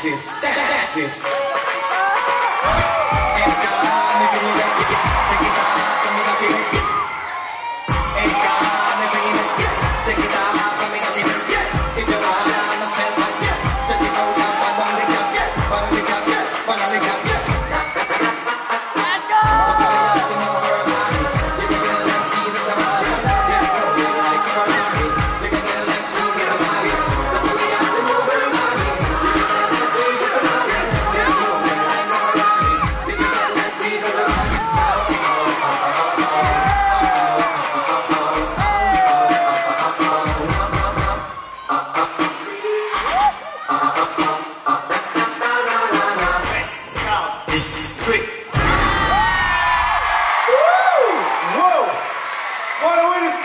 That's it.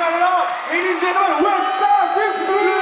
parlerò in ingenuo West Star District